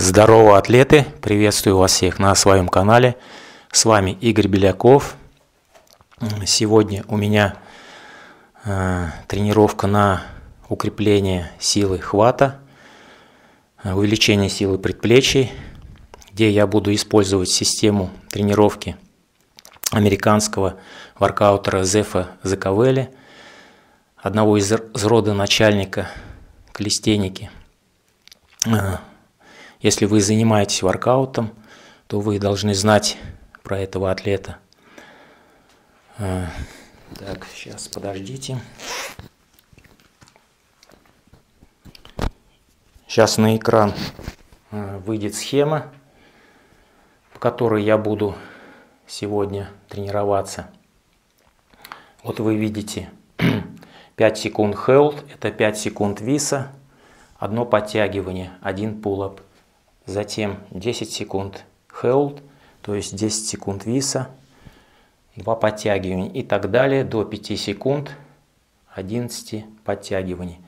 Здорово, атлеты! Приветствую вас всех на своем канале. С вами Игорь Беляков. Сегодня у меня э, тренировка на укрепление силы хвата, э, увеличение силы предплечий, где я буду использовать систему тренировки американского воркаутера Зефа Закавели, одного из, рода начальника клестеники э, если вы занимаетесь воркаутом, то вы должны знать про этого атлета. А, так, сейчас подождите. Сейчас на экран а, выйдет схема, по которой я буду сегодня тренироваться. Вот вы видите 5 секунд held, это 5 секунд виса, одно подтягивание, один pull-up. Затем 10 секунд held, то есть 10 секунд виса, 2 подтягивания и так далее до 5 секунд 11 подтягиваний.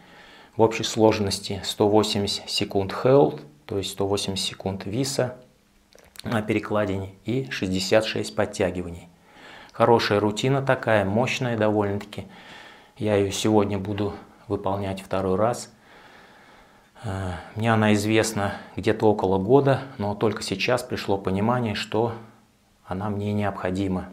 В общей сложности 180 секунд held, то есть 180 секунд виса на перекладине и 66 подтягиваний. Хорошая рутина такая, мощная довольно-таки. Я ее сегодня буду выполнять второй раз – мне она известна где-то около года, но только сейчас пришло понимание, что она мне необходима.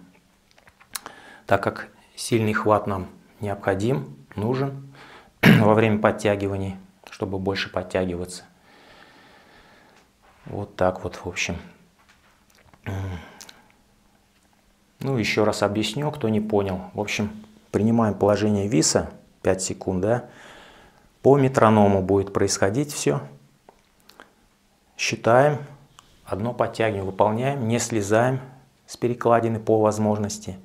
Так как сильный хват нам необходим, нужен во время подтягиваний, чтобы больше подтягиваться. Вот так вот, в общем. Ну, еще раз объясню, кто не понял. В общем, принимаем положение виса 5 секунд, да, по метроному будет происходить все. Считаем, одно подтягивание выполняем, не слезаем с перекладины по возможности.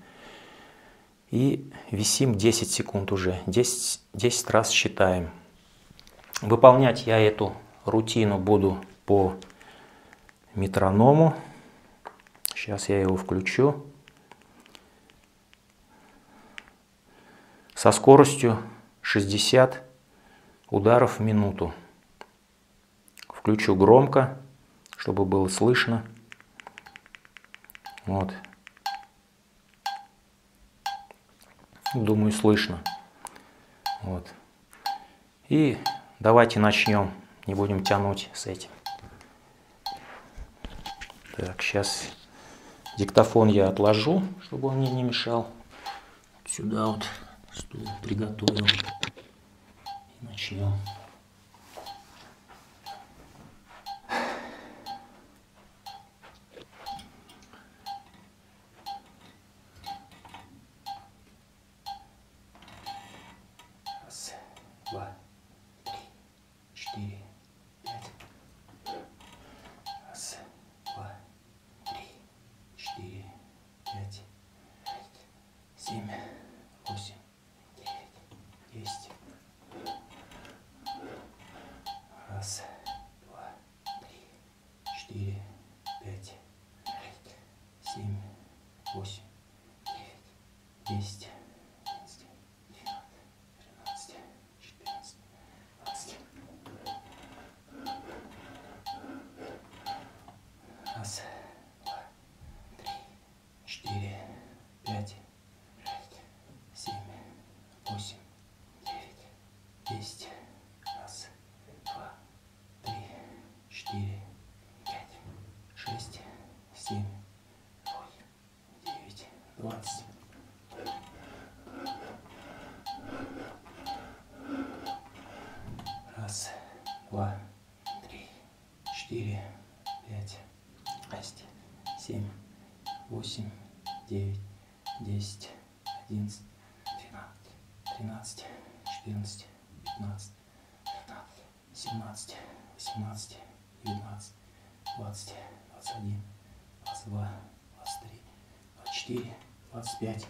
И висим 10 секунд уже, 10, 10 раз считаем. Выполнять я эту рутину буду по метроному. Сейчас я его включу. Со скоростью 60 ударов в минуту. Включу громко, чтобы было слышно. Вот. Думаю, слышно. Вот. И давайте начнем. Не будем тянуть с этим. Так, сейчас диктофон я отложу, чтобы он мне не мешал. Сюда вот стул приготовил. Начнем. Раз, два, три, четыре, пять. Раз, два, три, четыре, пять, семь, восемь. Двадцать. 17, 18, 19, 20, 21, 22, 23, 24, 25.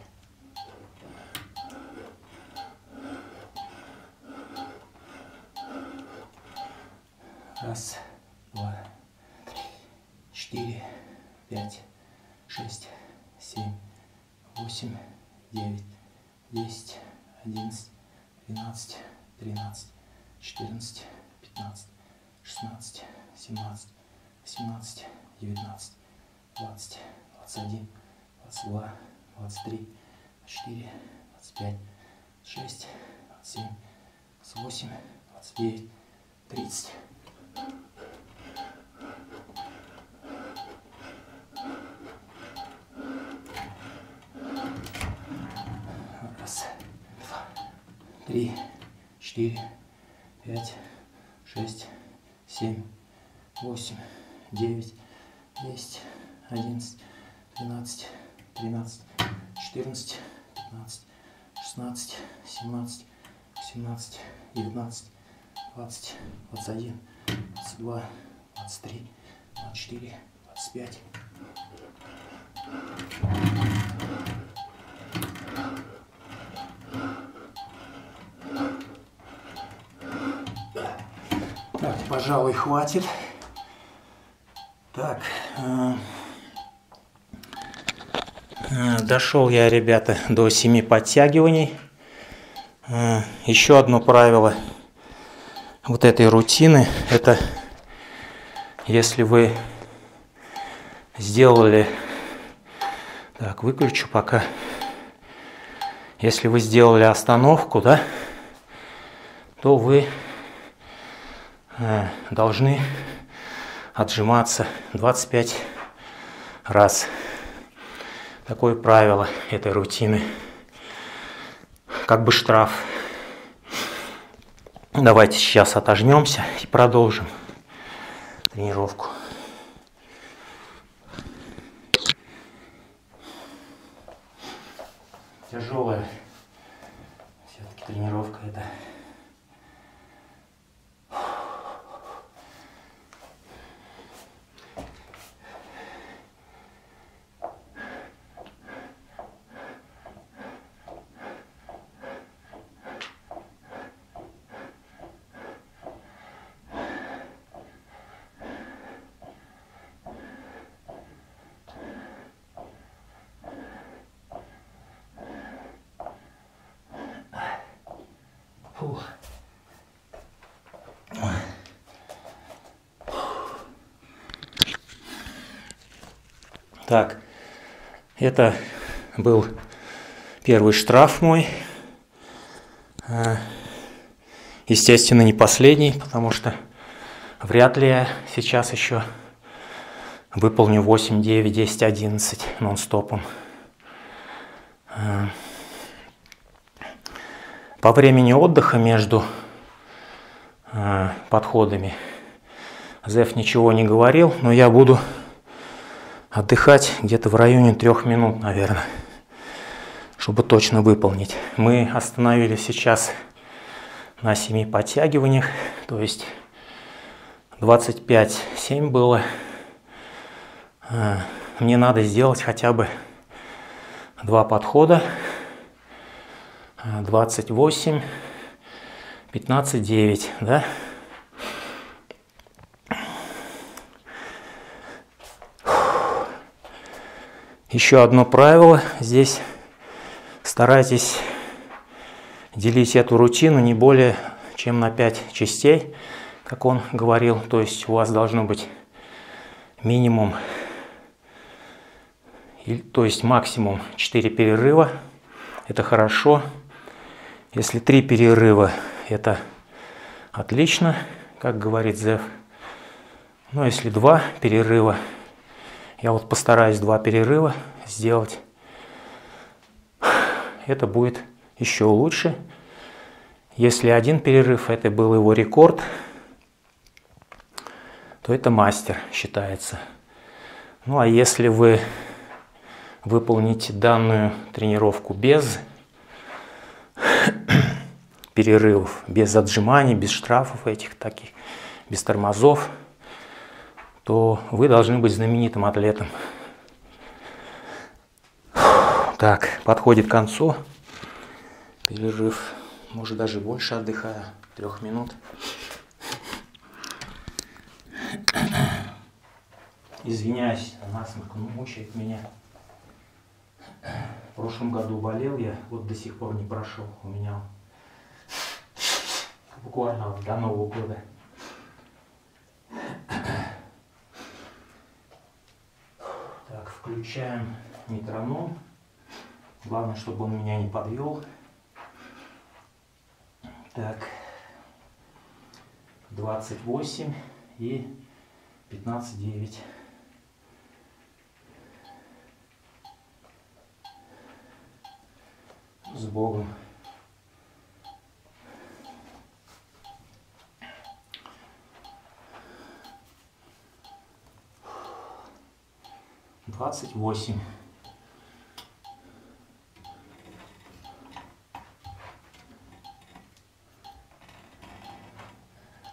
Раз, два, три, четыре, пять, шесть, семь, восемь, девять, десять, одиннадцать, двенадцать, тринадцать, четырнадцать пятнадцать, шестнадцать, семнадцать, 18, 19, 20, 21, 22, 23, 24, 25, 26, 27, 28, 29, 30. Раз, два, три, четыре, пять, шесть, семь, восемь, девять, десять, одиннадцать, двенадцать, тринадцать, четырнадцать, пятнадцать, шестнадцать, семнадцать, семнадцать, девятнадцать, двадцать, двадцать один, двадцать два, двадцать три, двадцать четыре, двадцать пять. Так, пожалуй, хватит. Так. Э, э, дошел я, ребята, до 7 подтягиваний. Э, еще одно правило вот этой рутины, это если вы сделали, так, выключу пока, если вы сделали остановку, да, то вы должны отжиматься 25 раз. Такое правило этой рутины. Как бы штраф. Давайте сейчас отожмемся и продолжим тренировку. Тяжелая все-таки тренировка это. Фух. Так, это был первый штраф мой. А, естественно, не последний, потому что вряд ли я сейчас еще выполню 8, 9, 10, 11 нон-стопом. А, по времени отдыха между э, подходами Зев ничего не говорил, но я буду отдыхать где-то в районе трех минут, наверное, чтобы точно выполнить. Мы остановились сейчас на 7 подтягиваниях, то есть 25-7 было. Э, мне надо сделать хотя бы два подхода 28, 15, 9, да? Еще одно правило здесь. Старайтесь делить эту рутину не более чем на 5 частей, как он говорил. То есть у вас должно быть минимум, то есть максимум 4 перерыва. Это хорошо. Если три перерыва, это отлично, как говорит Зев. Но если два перерыва, я вот постараюсь два перерыва сделать, это будет еще лучше. Если один перерыв, это был его рекорд, то это мастер считается. Ну а если вы выполните данную тренировку без перерывов, без отжиманий, без штрафов этих таких, без тормозов, то вы должны быть знаменитым атлетом. Так, подходит к концу. Перерыв, может даже больше отдыхаю, трех минут. Извиняюсь, насморк мучает меня. В прошлом году болел я, вот до сих пор не прошел. У меня буквально до Нового года. Включаем метроном. Главное, чтобы он меня не подвел. Так. 28 и 15,9. С Богом. Двадцать восемь.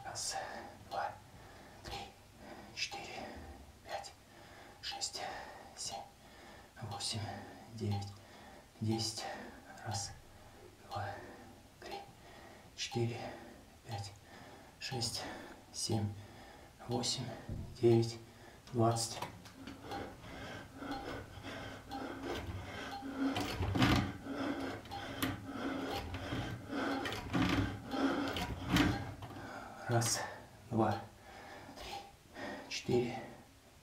Раз, два, три, четыре, пять, шесть, семь, восемь, девять, десять. Раз, два, три, четыре, пять, шесть, семь, восемь, девять, двадцать. Раз, два, три, четыре,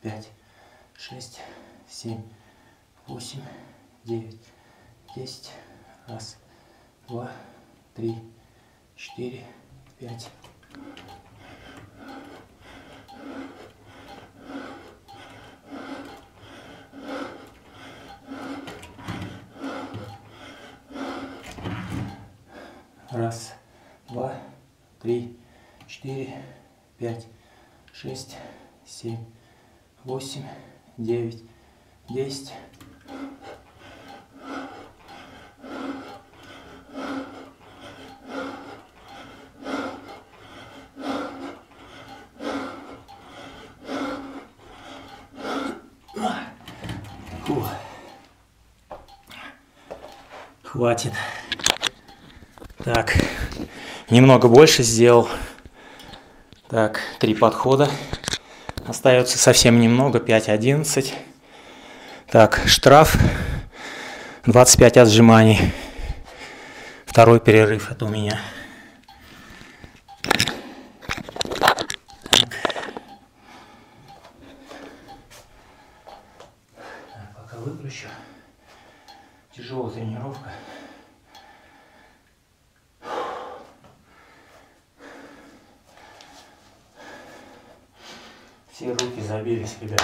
пять, шесть, семь, восемь, девять, десять. Раз, два, три, четыре, пять. Раз, два, три, четыре, пять, шесть, семь, восемь, девять, десять. Хватит. Так, немного больше сделал. Так, три подхода. Остается совсем немного, 5-11. Так, штраф, 25 отжиманий. Второй перерыв это у меня. Так, пока выключу. Тяжелая тренировка. Все руки забились, ребят.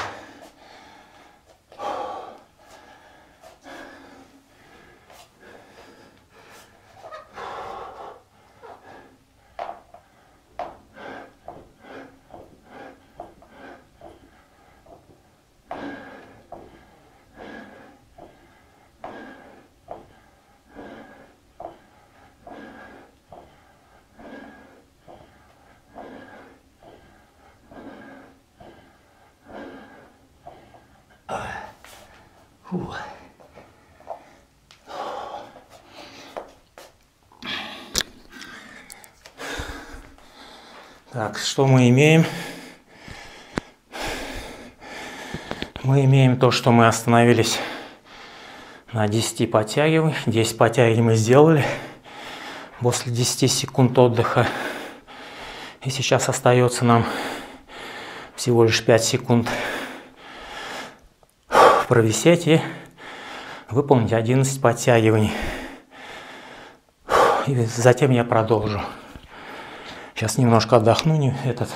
Фу. Так, что мы имеем? Мы имеем то, что мы остановились на 10 подтягиваний. 10 подтягиваний мы сделали после 10 секунд отдыха. И сейчас остается нам всего лишь 5 секунд провисеть и выполнить 11 подтягиваний. И затем я продолжу. Сейчас немножко отдохну не этот.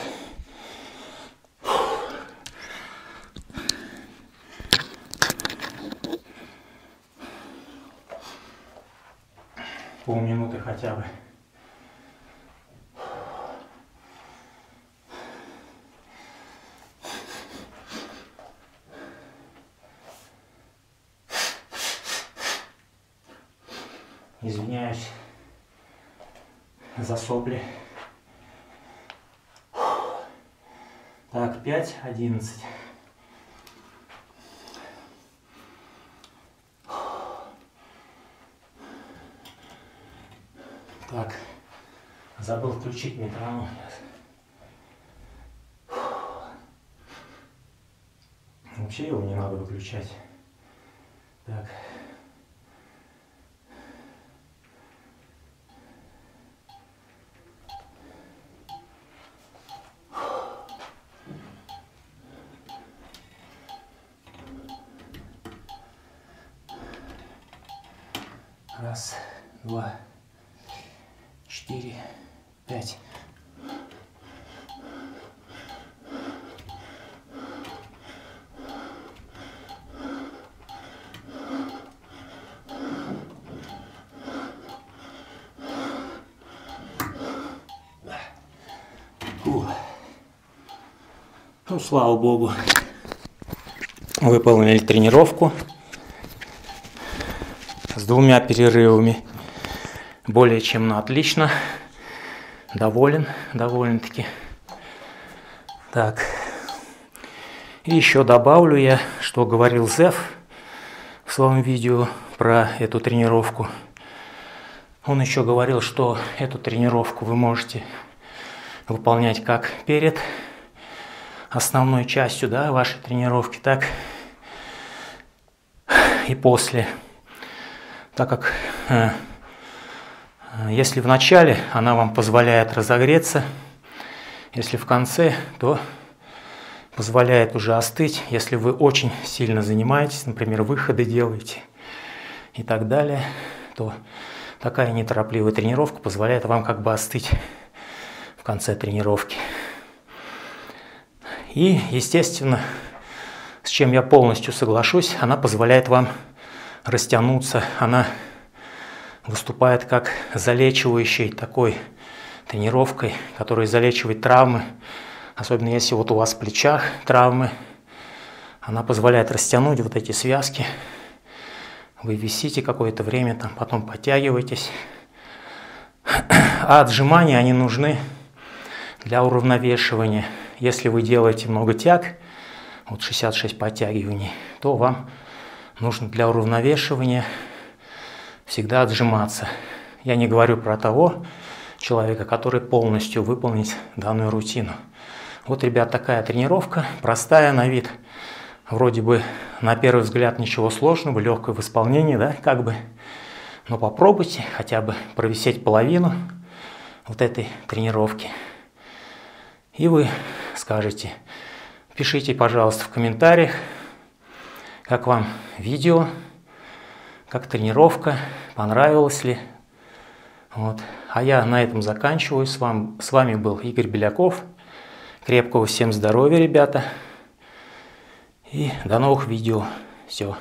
Полминуты хотя бы. Так, 5, 11. Так, забыл включить метроном. Вообще его не надо выключать. Так. Раз, два, четыре, пять. Ну, слава богу, выполнили тренировку двумя перерывами. Более чем на отлично. Доволен, довольно-таки. Так. И еще добавлю я, что говорил Зев в своем видео про эту тренировку. Он еще говорил, что эту тренировку вы можете выполнять как перед основной частью да, вашей тренировки, так и после. Так как э, если в начале она вам позволяет разогреться, если в конце, то позволяет уже остыть, если вы очень сильно занимаетесь, например, выходы делаете и так далее, то такая неторопливая тренировка позволяет вам как бы остыть в конце тренировки. И, естественно, с чем я полностью соглашусь, она позволяет вам растянуться, она выступает как залечивающей такой тренировкой, которая залечивает травмы, особенно если вот у вас в плечах травмы, она позволяет растянуть вот эти связки, вы висите какое-то время, там, потом подтягиваетесь. А отжимания, они нужны для уравновешивания. Если вы делаете много тяг, вот 66 подтягиваний, то вам нужно для уравновешивания всегда отжиматься. Я не говорю про того человека, который полностью выполнит данную рутину. Вот, ребят, такая тренировка, простая на вид. Вроде бы на первый взгляд ничего сложного, легкое в исполнении, да, как бы. Но попробуйте хотя бы провисеть половину вот этой тренировки. И вы скажете, пишите, пожалуйста, в комментариях, как вам видео, как тренировка, понравилось ли. Вот. А я на этом заканчиваю. С вами, с вами был Игорь Беляков. Крепкого всем здоровья, ребята. И до новых видео. Все.